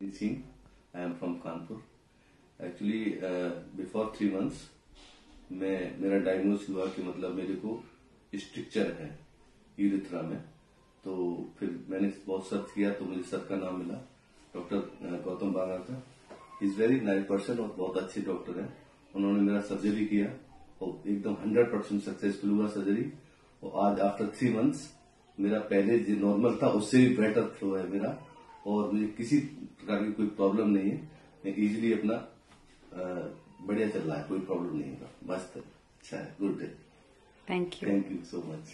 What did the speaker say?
Singh. I am from Kanpur actually before three months मैं, मेरा diagnose हुआ कि मतलब मेरे को स्ट्रिक्चर है यूरिथ्रा में। तो फिर मैंने बहुत सर्च किया तो मुझे सर का नाम मिला डॉक्टर गौतम बांगा का। इज़ वेरी नाइस पर्सन और बहुत अच्छे डॉक्टर हैं। उन्होंने मेरा सर्जरी किया और एकदम हंड्रेड परसेंट सक्सेसफुल हुआ सर्जरी और आज आफ्टर थ्री मंथ्स मेरा पहले जो नॉर्मल था, उससे भी बेटर फ्लो है मेरा। और मुझे किसी प्रकार की कोई प्रॉब्लम नहीं है। इजीली अपना बढ़िया चल रहा है कोई प्रॉब्लम नहीं होगा मस्त अच्छा है good day thank you thank you so much